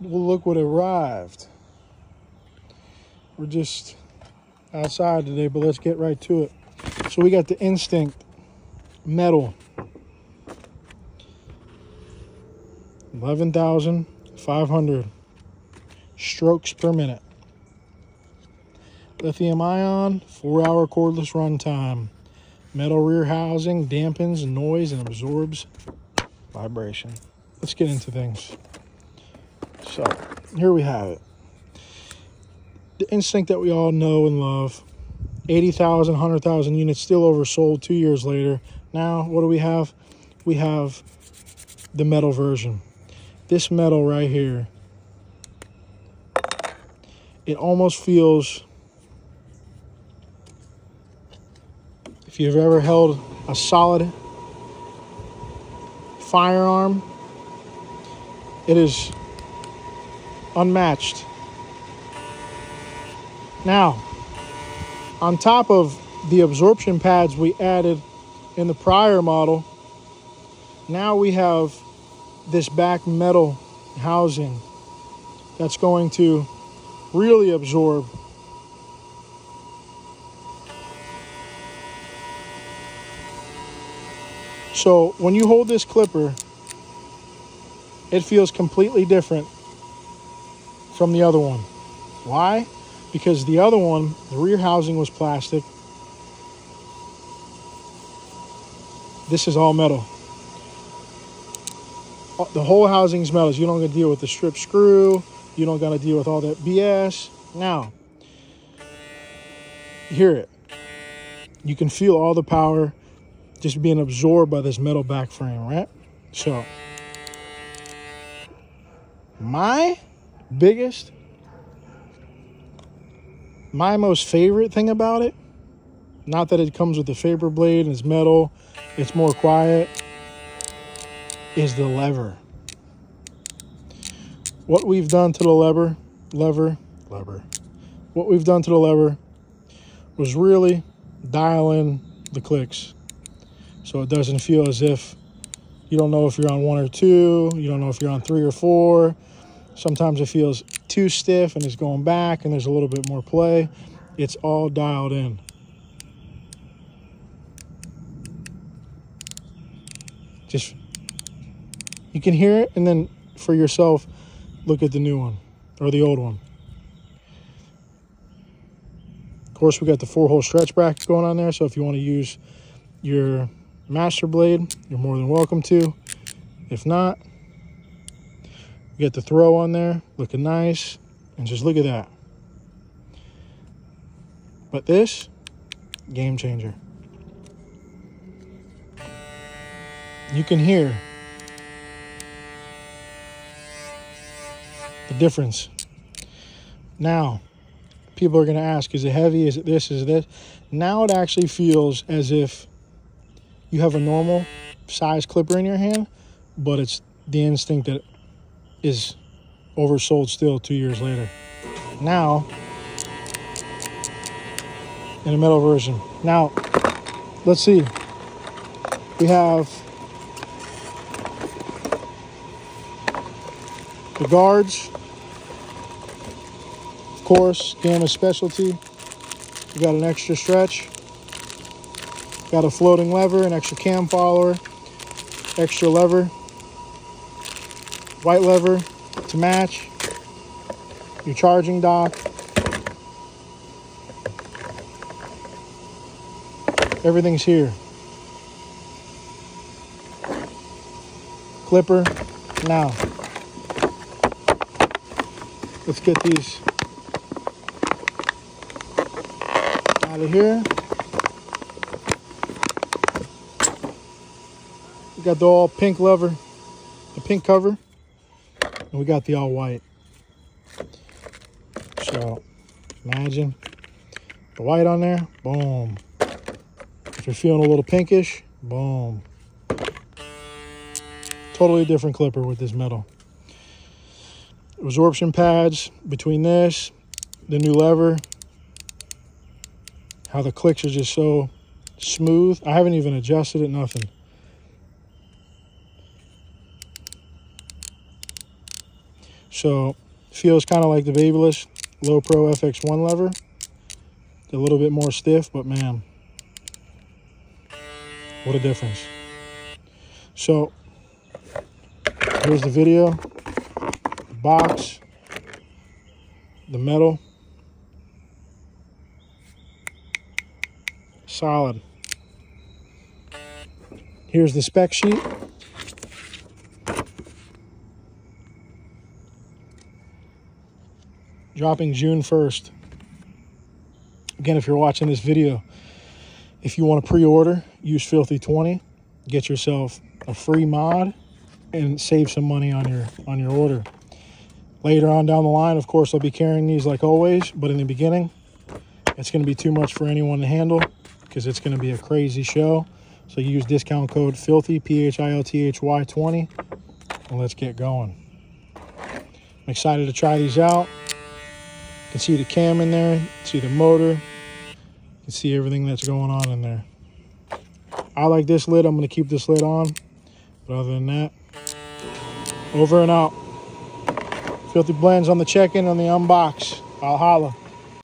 well, look what arrived. We're just outside today, but let's get right to it. So we got the Instinct metal. 11,500 strokes per minute. Lithium ion, four hour cordless runtime. Metal rear housing dampens noise and absorbs vibration. Let's get into things. So here we have it. The instinct that we all know and love. 80,000, 100,000 units still oversold two years later. Now, what do we have? We have the metal version. This metal right here, it almost feels, if you've ever held a solid firearm, it is unmatched. Now, on top of the absorption pads we added in the prior model, now we have this back metal housing that's going to really absorb So when you hold this clipper, it feels completely different from the other one. Why? Because the other one, the rear housing was plastic. This is all metal. Uh, the whole housing is metal. You don't got to deal with the strip screw. You don't got to deal with all that BS. Now, you hear it. You can feel all the power just being absorbed by this metal back frame, right? So, my biggest, my most favorite thing about it, not that it comes with the Faber blade and it's metal, it's more quiet, is the lever. What we've done to the lever, lever, lever, what we've done to the lever was really dial in the clicks. So it doesn't feel as if you don't know if you're on one or two, you don't know if you're on three or four. Sometimes it feels too stiff and it's going back and there's a little bit more play. It's all dialed in. Just, you can hear it and then for yourself, look at the new one or the old one. Of course, we got the four hole stretch bracket going on there. So if you want to use your master blade, you're more than welcome to. If not, you get the throw on there, looking nice, and just look at that. But this, game changer. You can hear the difference. Now, people are going to ask, is it heavy? Is it this? Is it this? Now it actually feels as if you have a normal size clipper in your hand, but it's the instinct that is oversold still two years later. Now, in a metal version. Now, let's see. We have the guards. Of course, Gamma specialty. We got an extra stretch. Got a floating lever, an extra cam follower, extra lever, white lever to match, your charging dock, everything's here. Clipper, now. Let's get these out of here. We got the all pink lever, the pink cover, and we got the all white. So imagine the white on there, boom. If you're feeling a little pinkish, boom. Totally different clipper with this metal. Absorption pads between this, the new lever, how the clicks are just so smooth. I haven't even adjusted it, nothing. So feels kind of like the Babyliss Low Pro FX1 lever. a little bit more stiff, but man, what a difference. So here's the video, the box, the metal. Solid. Here's the spec sheet. Dropping June 1st. Again, if you're watching this video, if you want to pre-order, use Philthy20. Get yourself a free mod and save some money on your on your order. Later on down the line, of course, I'll be carrying these like always, but in the beginning, it's going to be too much for anyone to handle because it's going to be a crazy show. So use discount code PHILTHY, P-H-I-L-T-H-Y 20, and let's get going. I'm excited to try these out. You can see the cam in there, see the motor, you can see everything that's going on in there. I like this lid, I'm to keep this lid on. But other than that, over and out. Philthy Blendz on the check-in on the unbox. I'll holla.